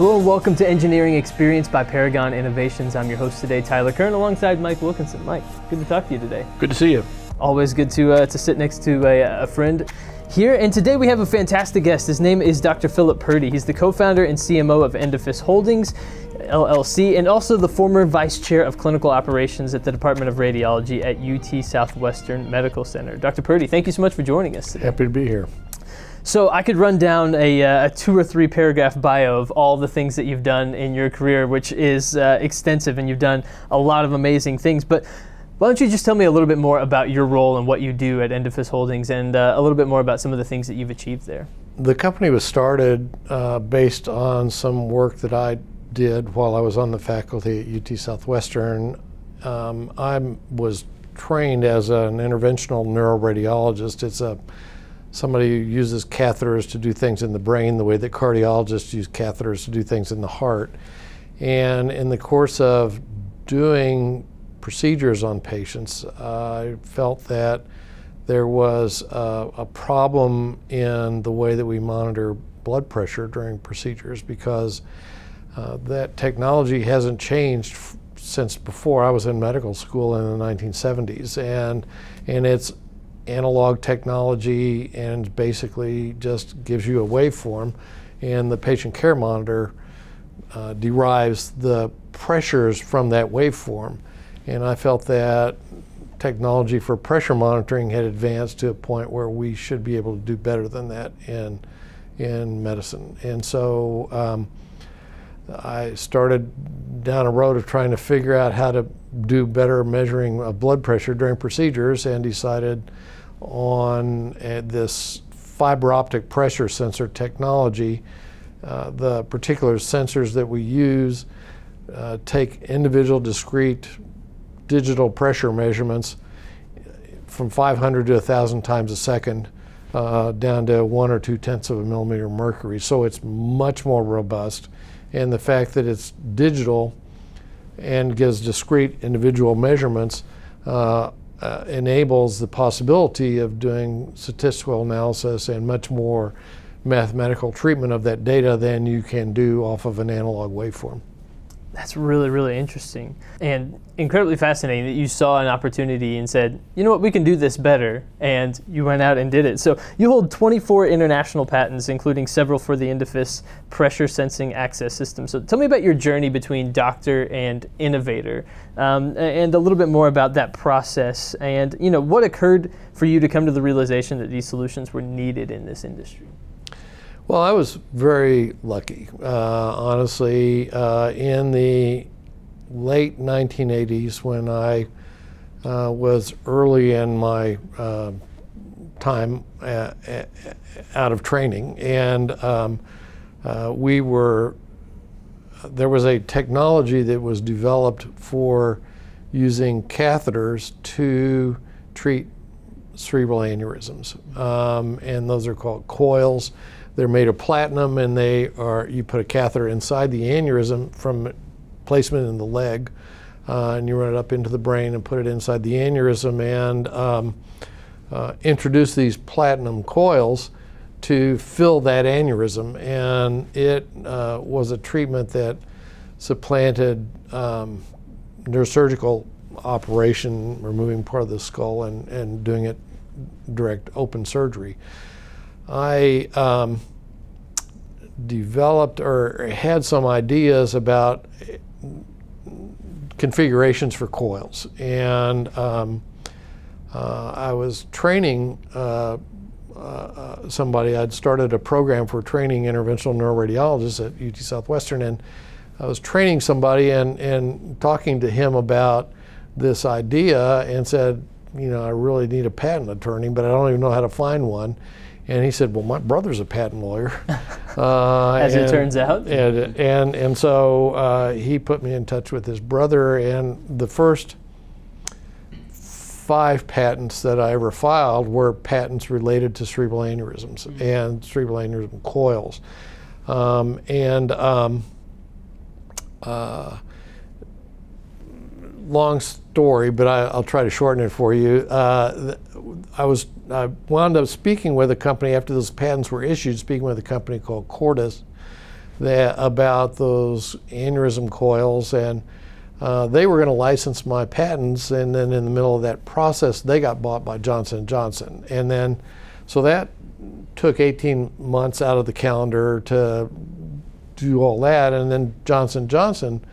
Hello and welcome to Engineering Experience by Paragon Innovations. I'm your host today, Tyler Kern, alongside Mike Wilkinson. Mike, good to talk to you today. Good to see you. Always good to, uh, to sit next to a, a friend here. And today we have a fantastic guest. His name is Dr. Philip Purdy. He's the co-founder and CMO of Endophys Holdings. LLC, and also the former vice chair of clinical operations at the Department of Radiology at UT Southwestern Medical Center. Dr. Purdy, thank you so much for joining us today. Happy to be here. So I could run down a, uh, a, two or three paragraph bio of all the things that you've done in your career, which is uh, extensive, and you've done a lot of amazing things. But why don't you just tell me a little bit more about your role and what you do at Endophys Holdings, and uh, a little bit more about some of the things that you've achieved there? The company was started uh, based on some work that I did while I was on the faculty at UT Southwestern. Um, I was trained as an interventional neuroradiologist. It's a somebody who uses catheters to do things in the brain the way that cardiologists use catheters to do things in the heart. And in the course of doing procedures on patients, I felt that there was a, a problem in the way that we monitor blood pressure during procedures because uh, that technology hasn't changed since before I was in medical school in the 1970s, and and it's analog technology and basically just gives you a waveform, and the patient care monitor uh, derives the pressures from that waveform, and I felt that technology for pressure monitoring had advanced to a point where we should be able to do better than that in in medicine, and so. Um, I started down a road of trying to figure out how to do better measuring of blood pressure during procedures and decided on uh, this fiber optic pressure sensor technology. Uh, the particular sensors that we use uh, take individual discrete digital pressure measurements from 500 to 1,000 times a second uh, down to one or two tenths of a millimeter mercury. So it's much more robust and the fact that it's digital and gives discrete individual measurements uh, uh, enables the possibility of doing statistical analysis and much more mathematical treatment of that data than you can do off of an analog waveform. That's really, really interesting and incredibly fascinating that you saw an opportunity and said, you know what, we can do this better, and you went out and did it. So you hold 24 international patents, including several for the Endophys pressure sensing access system. So tell me about your journey between doctor and innovator, um, and a little bit more about that process, and you know what occurred for you to come to the realization that these solutions were needed in this industry. Well, I was very lucky, uh, honestly. Uh, in the late 1980s, when I uh, was early in my uh, time uh, out of training, and um, uh, we were there was a technology that was developed for using catheters to treat cerebral aneurysms, um, and those are called coils. They're made of platinum and they are, you put a catheter inside the aneurysm from placement in the leg uh, and you run it up into the brain and put it inside the aneurysm and um, uh, introduce these platinum coils to fill that aneurysm. And it uh, was a treatment that supplanted um, neurosurgical operation, removing part of the skull and, and doing it direct open surgery. I um, developed or had some ideas about configurations for coils. And um, uh, I was training uh, uh, somebody. I'd started a program for training interventional neuroradiologists at UT Southwestern, and I was training somebody and, and talking to him about this idea and said, you know, I really need a patent attorney, but I don't even know how to find one. And he said, "Well, my brother's a patent lawyer." Uh, As and, it turns out. And and and so uh, he put me in touch with his brother, and the first five patents that I ever filed were patents related to cerebral aneurysms mm-hmm. and cerebral aneurysm coils, um, and. Um, uh, long story, but I, will try to shorten it for you. Uh, I was I wound up speaking with a company after those patents were issued, speaking with a company called Cordis, that about those aneurysm coils and uh, they were going to license my patents and then in the middle of that process they got bought by johnson & johnson. And then so that took 18 months out of the calendar to do all that and then johnson & johnson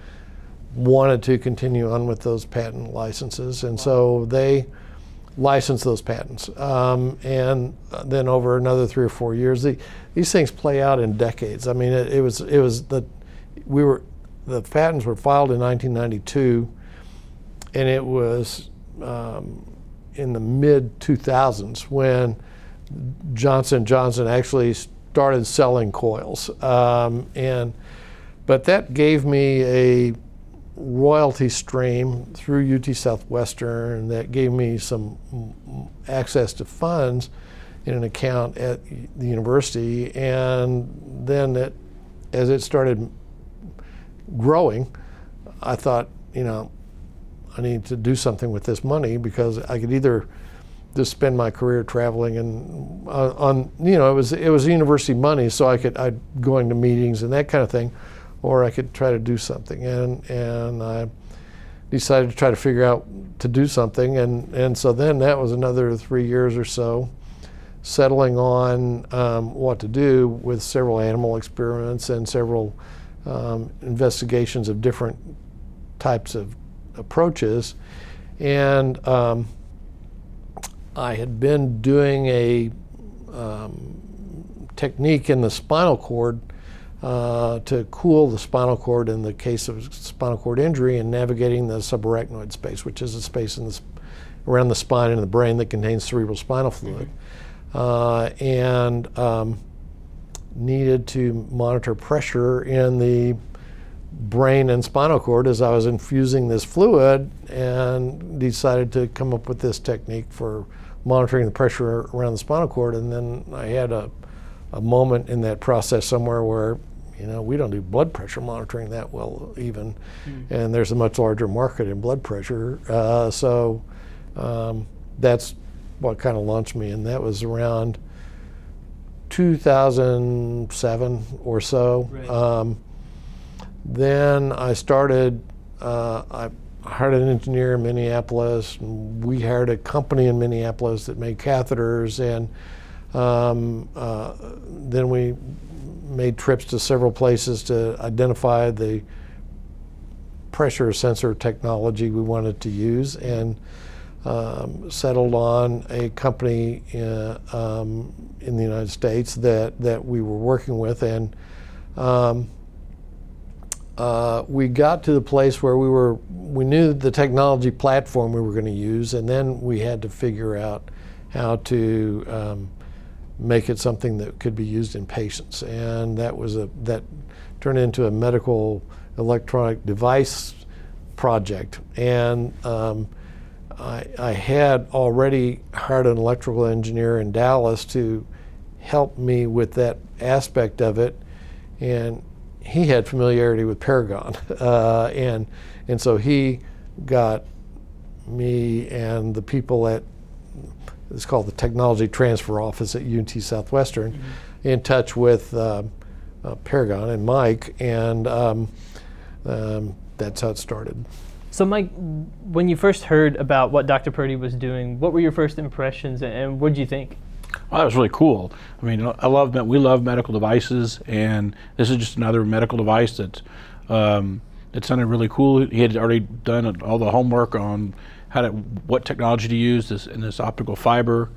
wanted to continue on with those patent licenses. And so they licensed those patents. Um, and then over another three or four years the, these things play out in decades. I mean it, it was it was the we were the patents were filed in 1992, and it was um, in the mid 2000s when Johnson Johnson actually started selling coils, um, and but that gave me a royalty stream through UT Southwestern that gave me some access to funds in an account at the university, and then it, as it started growing, I thought, you know, I need to do something with this money because I could either just spend my career traveling and uh, on, you know, it was it was university money, so I could I'd going to meetings and that kind of thing, or I could try to do something, and and I decided to try to figure out to do something, and and so then that was another three years or so, settling on um, what to do with several animal experiments and several um, investigations of different types of approaches. And um, I had been doing a um, technique in the spinal cord uh, to cool the spinal cord in the case of spinal cord injury and navigating the subarachnoid space, which is a space in the, around the spine and the brain that contains cerebral spinal fluid. Mm-hmm. Uh, and um, needed to monitor pressure in the brain and spinal cord as I was infusing this fluid and decided to come up with this technique for monitoring the pressure around the spinal cord. And then I had a, a moment in that process somewhere where, you know, we don't do blood pressure monitoring that well even. Mm. And there's a much larger market in blood pressure. Uh, so um, that's what kind of launched me. And that was around 2007 or so. Right. Um, then I started, uh, I hired an engineer in Minneapolis. And we hired a company in Minneapolis that made catheters. And um, uh, then we made trips to several places to identify the pressure sensor technology we wanted to use. And um, settled on a company in, uh, um, in, the United States that, that we were working with. And um, uh, we got to the place where we were, we knew the technology platform we were going to use, and then we had to figure out how to um, make it something that could be used in patients. And that was a, that turned into a medical electronic device project. And um, I, I had already hired an electrical engineer in Dallas to help me with that aspect of it, and he had familiarity with Paragon, uh, and and so he got me and the people at it's called the Technology Transfer Office at UT Southwestern mm-hmm. in touch with uh, uh, Paragon and Mike, and um, um, that's how it started. So, Mike, when you first heard about what Dr. Purdy was doing, what were your first impressions, and what did you think? Well, that was really cool. I mean, I love we love medical devices, and this is just another medical device that um, it sounded really cool. He had already done all the homework on how to what technology to use this in this optical fiber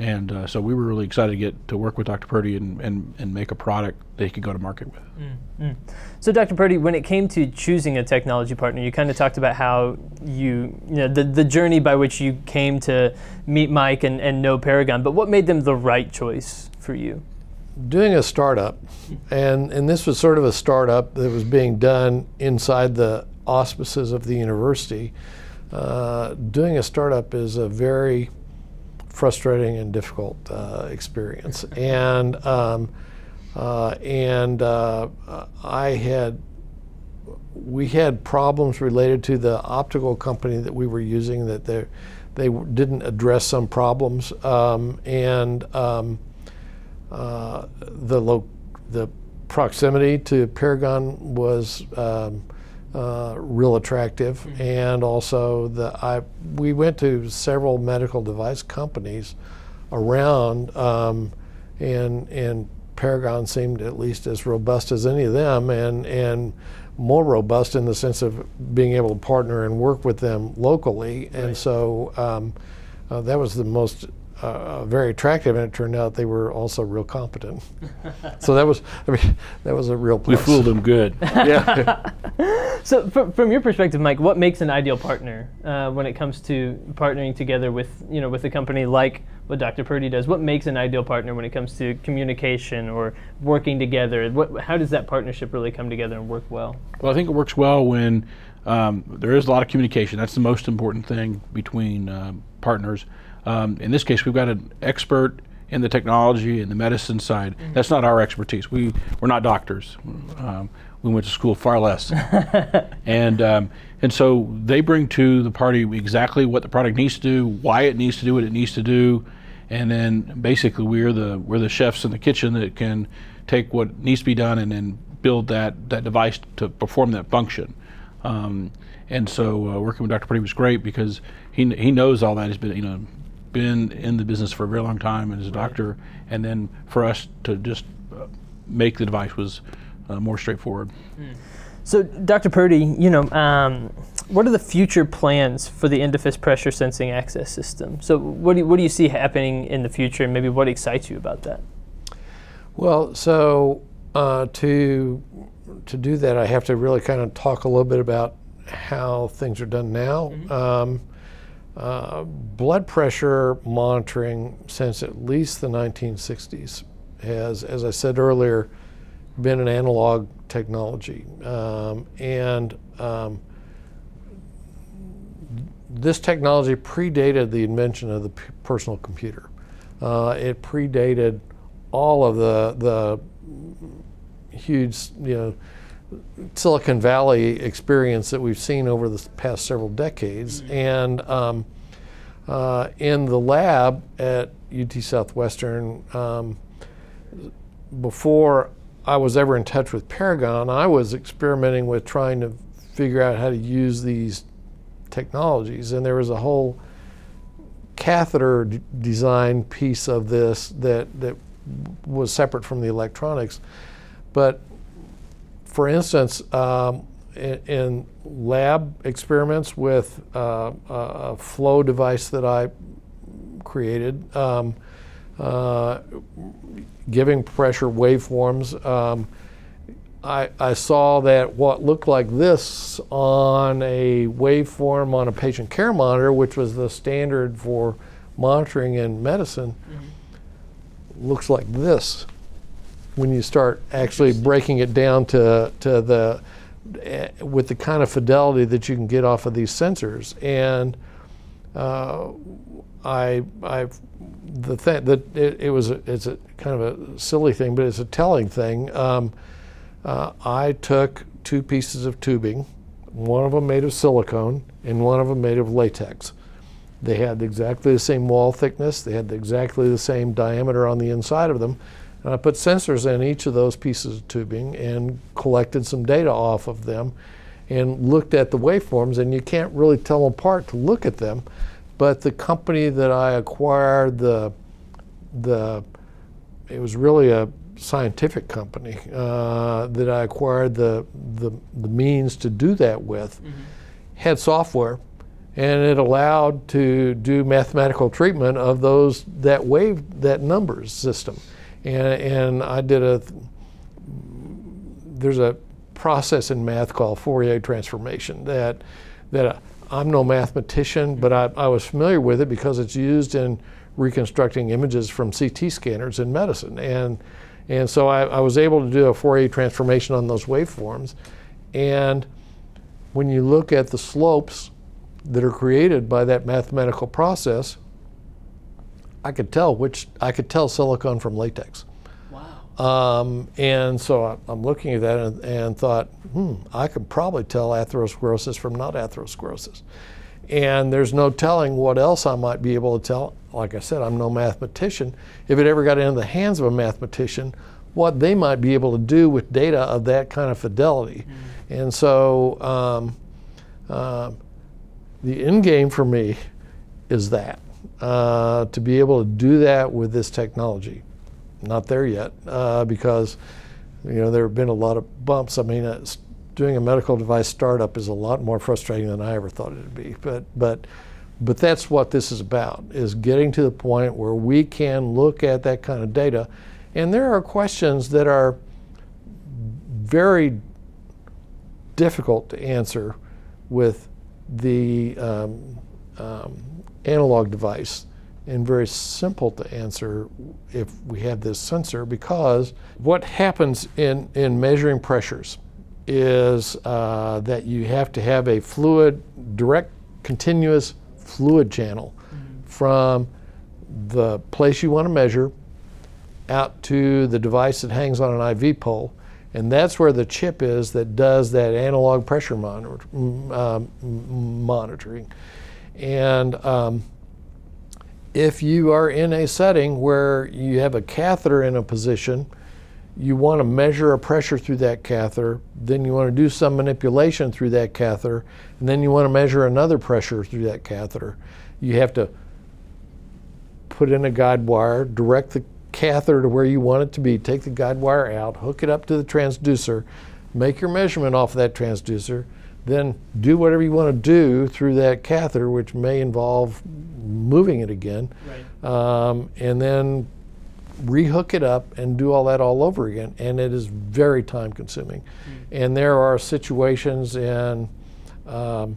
and uh, so we were really excited to get to work with Dr. Purdy and, and, and make a product that he could go to market with. Mm-hmm. So, Dr. Purdy, when it came to choosing a technology partner, you kind of talked about how you, you know, the, the journey by which you came to meet Mike and, and know Paragon, but what made them the right choice for you? Doing a startup, and, and this was sort of a startup that was being done inside the auspices of the university. Uh, doing a startup is a very frustrating and difficult uh, experience. And um, uh, and uh, I had we had problems related to the optical company that we were using that they they didn't address some problems um, and um, uh, the lo- the proximity to Paragon was um, uh, real attractive, and also the I we went to several medical device companies around, um, and and Paragon seemed at least as robust as any of them, and and more robust in the sense of being able to partner and work with them locally, and so um, uh, that was the most uh, very attractive, and it turned out they were also real competent. so that was, I mean, that was a real. We fooled them good. Yeah. So, from, from your perspective, Mike, what makes an ideal partner uh, when it comes to partnering together with, you know, with a company like what Dr. Purdy does? What makes an ideal partner when it comes to communication or working together? What, how does that partnership really come together and work well? Well, I think it works well when um, there is a lot of communication. That's the most important thing between um, partners. Um, in this case, we've got an expert in the technology and the medicine side. That's not our expertise. We we're not doctors. Um, we went to school far less, and um, and so they bring to the party exactly what the product needs to do, why it needs to do what it needs to do, and then basically we're the we're the chefs in the kitchen that can take what needs to be done and then build that that device to perform that function. Um, and so uh, working with Dr. Purdy was great because he he knows all that. He's been you know been in the business for a very long time and is a doctor. And then for us to just uh, make the device was uh, more straightforward. So, Dr. Purdy, you know, um, what are the future plans for the Endophys pressure sensing access system? So, what do you, what do you see happening in the future, and maybe what excites you about that? Well, so uh, to to do that, I have to really kind of talk a little bit about how things are done now. Um, uh, blood pressure monitoring since at least the 1960s has, as I said earlier, been an analog technology, um, and um, this technology predated the invention of the personal computer. Uh, it predated all of the the huge, you know, Silicon Valley experience that we've seen over the past several decades. And um, uh, in the lab at UT Southwestern, um, before I was ever in touch with Paragon, I was experimenting with trying to figure out how to use these technologies. And there was a whole catheter d- design piece of this that, that was separate from the electronics. But for instance, um, in, in lab experiments with uh, a, a flow device that I created, um, uh, giving pressure waveforms, um, I, I saw that what looked like this on a waveform on a patient care monitor, which was the standard for monitoring in medicine, looks like this when you start actually breaking it down to, to the eh, with the kind of fidelity that you can get off of these sensors. And uh, I I the thing that it, it was a, it's a kind of a silly thing but it's a telling thing. Um, uh, I took two pieces of tubing. One of them made of silicone and one of them made of latex. They had exactly the same wall thickness. They had exactly the same diameter on the inside of them and I put sensors in each of those pieces of tubing and collected some data off of them and looked at the waveforms. And you can't really tell them apart to look at them. But the company that I acquired, the, the, it was really a scientific company uh, that I acquired the, the, the means to do that with, had software and it allowed to do mathematical treatment of those that wave that numbers system and, and I did a there's a process in math called Fourier transformation that that I'm no mathematician, but I, I was familiar with it because it's used in reconstructing images from CT scanners in medicine, and and so I, I was able to do a Fourier transformation on those waveforms, and when you look at the slopes that are created by that mathematical process, I could tell which I could tell silicone from latex. Wow. Um, and so I, I'm looking at that and, and thought, hmm, I could probably tell atherosclerosis from not atherosclerosis. And there's no telling what else I might be able to tell. Like I said, I'm no mathematician. If it ever got into the hands of a mathematician, what they might be able to do with data of that kind of fidelity. Mm. And so um, uh, the end game for me is that uh, to be able to do that with this technology. Not there yet uh, because you know there have been a lot of bumps. I mean, uh, doing a medical device startup is a lot more frustrating than I ever thought it would be. But but but that's what this is about: is getting to the point where we can look at that kind of data, and there are questions that are very difficult to answer with the um, um, analog device and very simple to answer if we have this sensor because what happens in, in measuring pressures is uh, that you have to have a fluid, direct, continuous fluid channel mm-hmm. from the place you want to measure out to the device that hangs on an IV pole. And that's where the chip is that does that analog pressure monitor, um, monitoring. And um, if you are in a setting where you have a catheter in a position, you want to measure a pressure through that catheter, then you want to do some manipulation through that catheter, and then you want to measure another pressure through that catheter. You have to put in a guide wire, direct the catheter to where you want it to be, take the guide wire out, hook it up to the transducer, make your measurement off of that transducer, then do whatever you want to do through that catheter, which may involve moving it again, right. um, and then rehook it up and do all that all over again. And it is very time consuming. Mm. And there are situations in, um,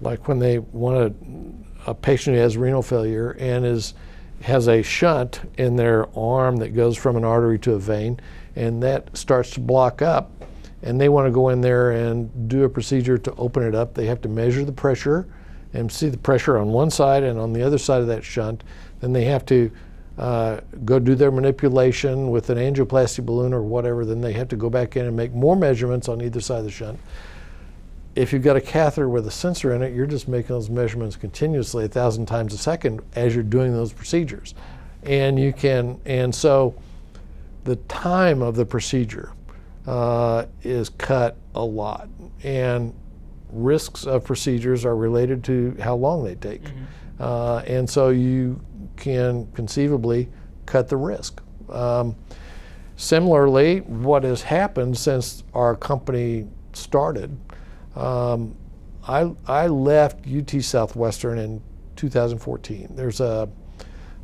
like when they want a, a patient who has renal failure and is has a shunt in their arm that goes from an artery to a vein, and that starts to block up and they want to go in there and do a procedure to open it up, they have to measure the pressure and see the pressure on one side and on the other side of that shunt. Then they have to uh, go do their manipulation with an angioplasty balloon or whatever. Then they have to go back in and make more measurements on either side of the shunt. If you've got a catheter with a sensor in it, you're just making those measurements continuously, a thousand times a second, as you're doing those procedures. And you can, and so the time of the procedure uh, is cut a lot. And risks of procedures are related to how long they take. Mm-hmm. Uh, and so you can conceivably cut the risk. Um, similarly, what has happened since our company started, um, I, I left UT Southwestern in 2014. There's a,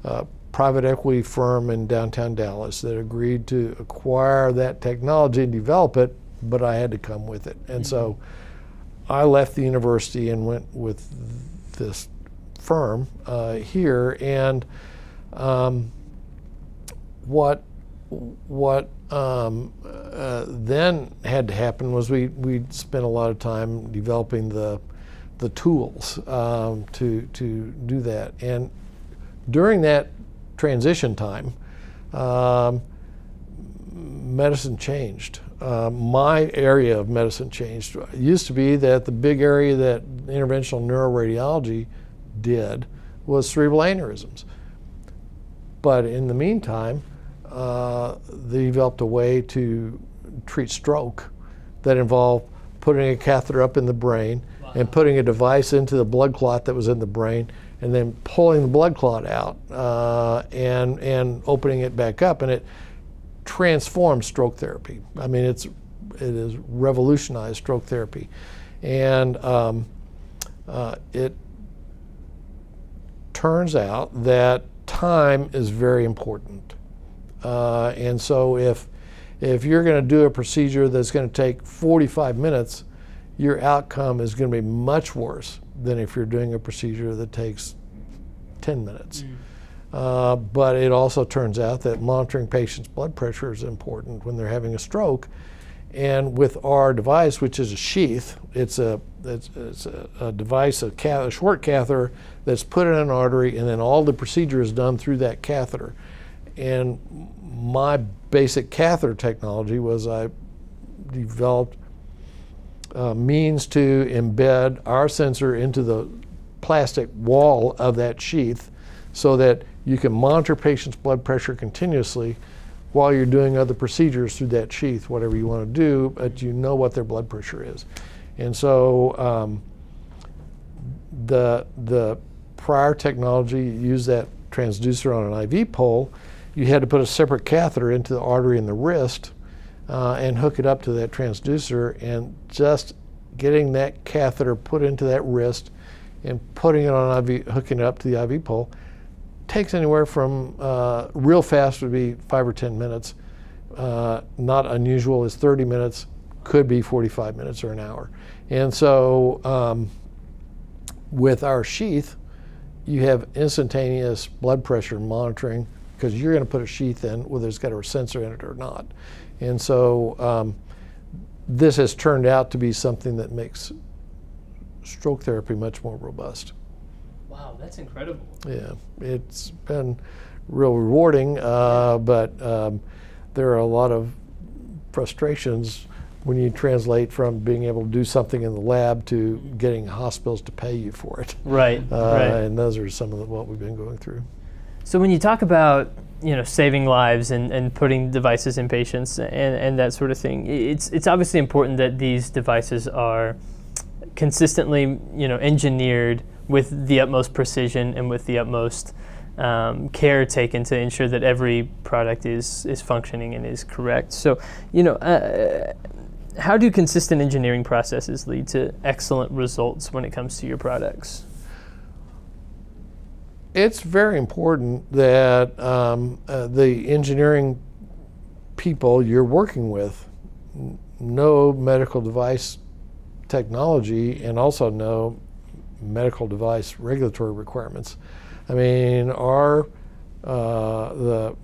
a private equity firm in downtown Dallas that agreed to acquire that technology and develop it, but I had to come with it. And so mm-hmm. I left the university and went with this firm uh, here. And um, what what um, uh, then had to happen was we we spent a lot of time developing the the tools um, to to do that. And during that transition time, um, medicine changed. Uh, my area of medicine changed. It used to be that the big area that interventional neuroradiology did was cerebral aneurysms. But in the meantime, uh, they developed a way to treat stroke that involved putting a catheter up in the brain wow. and putting a device into the blood clot that was in the brain and then pulling the blood clot out uh, and and opening it back up, and it transformed stroke therapy. I mean, it's it has revolutionized stroke therapy, and um, uh, it turns out that time is very important, uh, and so if if you're going to do a procedure that's going to take 45 minutes, your outcome is going to be much worse than if you're doing a procedure that takes 10 minutes. Mm. Uh, but it also turns out that monitoring patients' blood pressure is important when they're having a stroke. And with our device, which is a sheath, it's a, it's, it's a, a, device, a, cath- a short catheter that's put in an artery, and then all the procedure is done through that catheter. And my basic catheter technology was I developed uh, means to embed our sensor into the plastic wall of that sheath so that you can monitor patients' blood pressure continuously while you're doing other procedures through that sheath, whatever you want to do, but you know what their blood pressure is. And so um, the, the prior technology used that transducer on an IV pole. You had to put a separate catheter into the artery in the wrist uh, and hook it up to that transducer. And just getting that catheter put into that wrist and putting it on IV, hooking it up to the IV pole takes anywhere from uh, real fast would be five or 10 minutes. Uh, not unusual is 30 minutes, could be 45 minutes or an hour. And so um, with our sheath, you have instantaneous blood pressure monitoring because you're going to put a sheath in whether it's got a sensor in it or not. And so um, this has turned out to be something that makes stroke therapy much more robust. Wow, that's incredible. Yeah, it's been real rewarding, uh, but um, there are a lot of frustrations when you translate from being able to do something in the lab to getting hospitals to pay you for it. Right, uh, right. And those are some of the, what we've been going through. So when you talk about you know saving lives and, and putting devices in patients and, and that sort of thing, it's it's obviously important that these devices are consistently you know engineered with the utmost precision and with the utmost um, care taken to ensure that every product is is functioning and is correct. So you know. Uh, how do consistent engineering processes lead to excellent results when it comes to your products? It's very important that um, uh, the engineering people you're working with know medical device technology and also know medical device regulatory requirements. I mean, our uh, the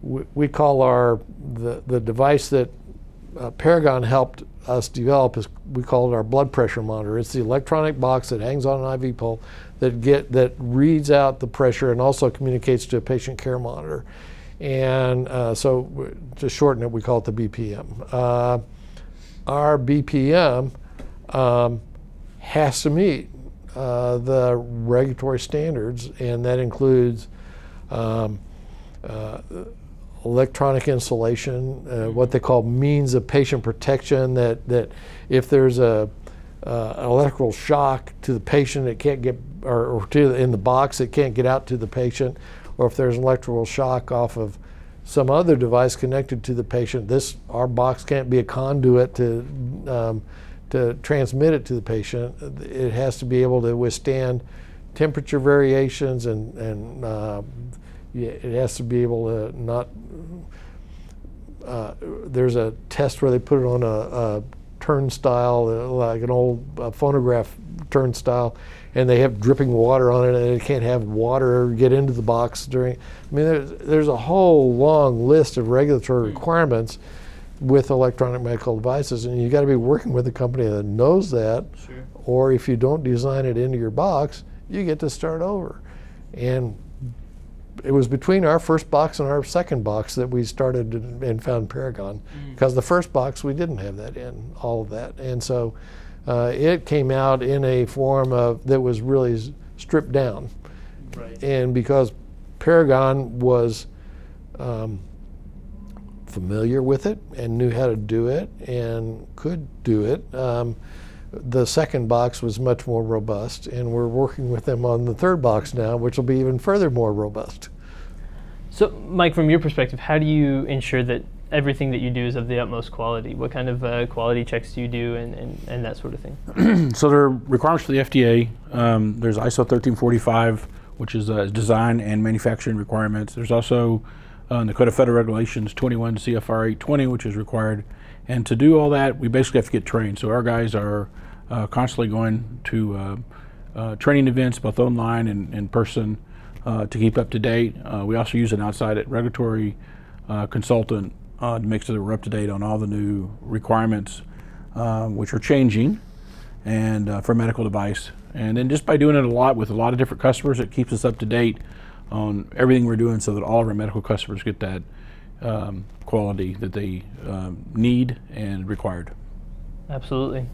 we, we, call our the, the device that uh, Paragon helped us develop is we call it our blood pressure monitor. It's the electronic box that hangs on an IV pole that get that reads out the pressure and also communicates to a patient care monitor. And uh, so, to shorten it, we call it the BPM. Uh, our BPM um, has to meet uh, the regulatory standards, and that includes um, uh, electronic insulation, uh, what they call means of patient protection. That that if there's a uh, electrical shock to the patient, it can't get or, or to in the box, it can't get out to the patient, or if there's an electrical shock off of some other device connected to the patient, this our box can't be a conduit to um, to transmit it to the patient. It has to be able to withstand temperature variations and and uh, it has to be able to not. Uh, there's a test where they put it on a, a turnstile, like an old uh, phonograph turnstile, and they have dripping water on it, and it can't have water get into the box during. I mean, there's, there's a whole long list of regulatory requirements with electronic medical devices, and you've got to be working with a company that knows that. Sure. Or if you don't design it into your box, you get to start over. And it was between our first box and our second box that we started and found Paragon, because mm-hmm. the first box we didn't have that in all of that, and so uh, it came out in a form of that was really stripped down, right. and because Paragon was um, familiar with it and knew how to do it and could do it. Um, the second box was much more robust, and we're working with them on the third box now, which will be even further more robust. So, Mike, from your perspective, how do you ensure that everything that you do is of the utmost quality? What kind of uh, quality checks do you do and, and, and that sort of thing? so, there are requirements for the FDA. Um, there's ISO 1345, which is uh, design and manufacturing requirements. There's also uh, the Code of Federal Regulations 21 CFR 820, which is required. And to do all that, we basically have to get trained. So our guys are uh, constantly going to uh, uh training events, both online and in person, uh, to keep up to date. Uh, we also use an outside regulatory consultant to make sure that we're up to date on all the new requirements, which are changing, and for medical device. And then just by doing it a lot with a lot of different customers, it keeps us up to date on everything we're doing so that all of our medical customers get that um, quality that they um, need and required. Absolutely.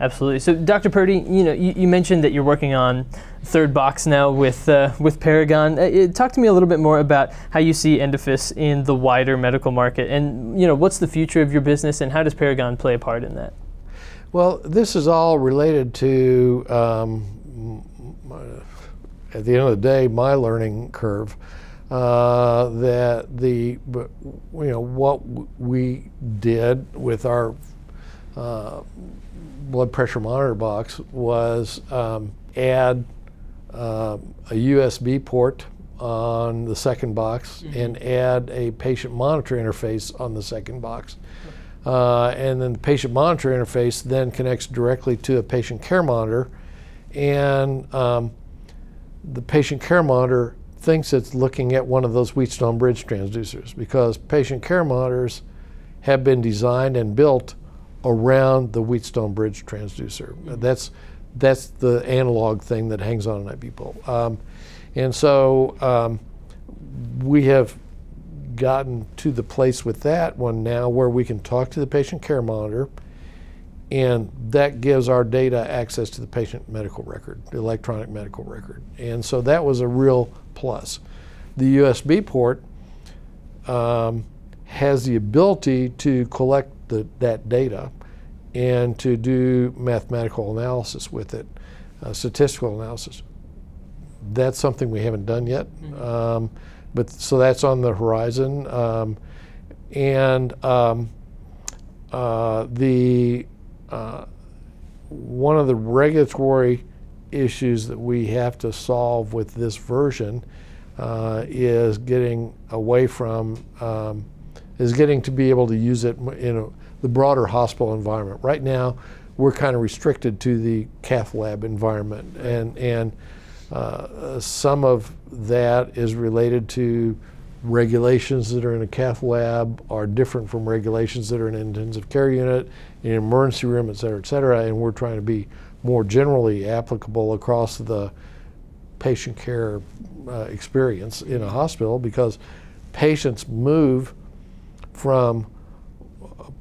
Absolutely. So, Dr. Purdy, you know, you, you, mentioned that you're working on third box now with uh, with Paragon. Uh, talk to me a little bit more about how you see Endophys in the wider medical market, and you know, what's the future of your business, and how does Paragon play a part in that? Well, this is all related to, um, at the end of the day, my learning curve. Uh, that the you know what we did with our uh, blood pressure monitor box was um, add uh, a USB port on the second box mm-hmm. and add a patient monitor interface on the second box. Uh, and then the patient monitor interface then connects directly to a patient care monitor. And um, the patient care monitor thinks it's looking at one of those Wheatstone bridge transducers because patient care monitors have been designed and built around the Wheatstone bridge transducer. That's that's the analog thing that hangs on an IV pole. Um, and so um, we have gotten to the place with that one now where we can talk to the patient care monitor and that gives our data access to the patient medical record, the electronic medical record. And so that was a real plus. The USB port um, has the ability to collect the, that data and to do mathematical analysis with it, uh, statistical analysis. That's something we haven't done yet, mm-hmm. um, but so that's on the horizon. Um, and um, uh, the uh, one of the regulatory issues that we have to solve with this version uh, is getting away from um, is getting to be able to use it in a, the broader hospital environment. Right now, we're kind of restricted to the cath lab environment, and and uh, some of that is related to regulations that are in a cath lab are different from regulations that are in an intensive care unit, in an emergency room, et cetera, et cetera, and we're trying to be more generally applicable across the patient care uh, experience in a hospital because patients move from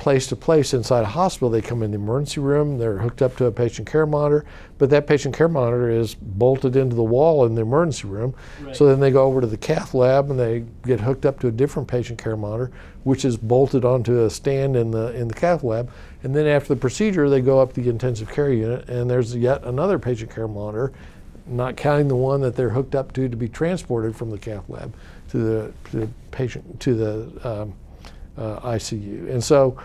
place to place inside a hospital. They come in the emergency room, they're hooked up to a patient care monitor, but that patient care monitor is bolted into the wall in the emergency room. Right. So then they go over to the cath lab and they get hooked up to a different patient care monitor, which is bolted onto a stand in the in the cath lab. And then after the procedure, they go up to the intensive care unit and there's yet another patient care monitor, not counting the one that they're hooked up to to be transported from the cath lab to the, to the patient to the um, ICU. And so,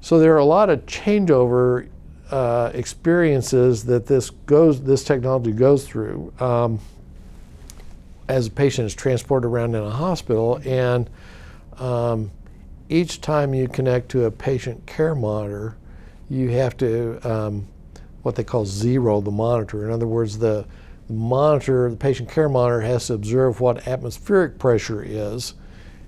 so there are a lot of changeover uh, experiences that this goes, this technology goes through um, as a patient is transported around in a hospital. And um, each time you connect to a patient care monitor, you have to um, what they call zero the monitor. In other words, the, the monitor, the patient care monitor, has to observe what atmospheric pressure is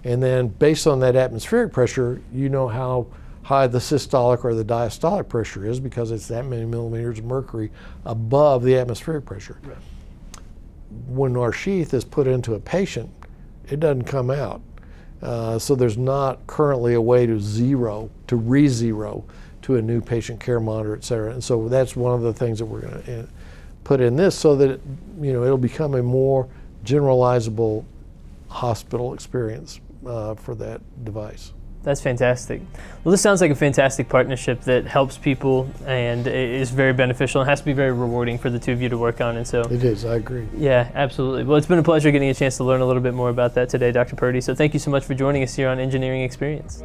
and then based on that atmospheric pressure, you know how high the systolic or the diastolic pressure is because it's that many millimeters of mercury above the atmospheric pressure. Right. When our sheath is put into a patient, it doesn't come out. Uh, so there's not currently a way to zero, to re-zero to a new patient care monitor, et cetera. And so that's one of the things that we're going to uh, put in this so that, it, you know, it'll become a more generalizable hospital experience uh, for that device. That's fantastic. Well, this sounds like a fantastic partnership that helps people and is very beneficial and has to be very rewarding for the two of you to work on. And so it is. I agree. Yeah, absolutely. Well, it's been a pleasure getting a chance to learn a little bit more about that today, Dr. Purdy. So thank you so much for joining us here on Engineering Experience.